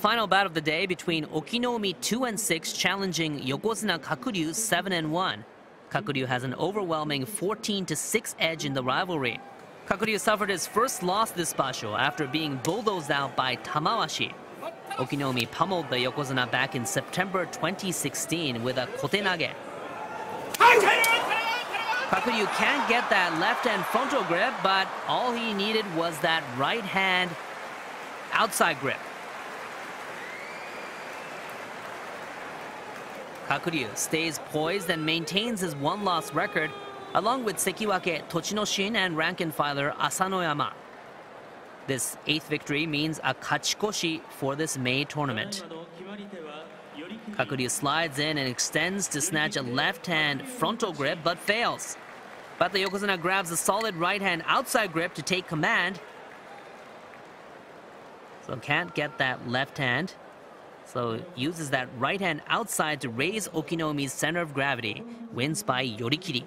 Final bout of the day between Okinoumi 2 and 6 challenging Yokozuna Kakuryu 7 and 1. Kakuryu has an overwhelming 14 to 6 edge in the rivalry. Kakuryu suffered his first loss this basho after being bulldozed out by Tamawashi. Okinoumi pummeled the Yokozuna back in September 2016 with a kotenage. Kakuryu can't get that left hand frontal grip, but all he needed was that right hand outside grip. Kakuryu stays poised and maintains his one-loss record, along with Sekiwake Tochinoshin and rank and filer Asanoyama. This eighth victory means a kachikoshi for this May tournament. Kakuryu slides in and extends to snatch a left-hand frontal grip, but fails. But the Yokozuna grabs a solid right-hand outside grip to take command. So can't get that left hand. So uses that right hand outside to raise Okinoumi's center of gravity. Wins by Yorikiri.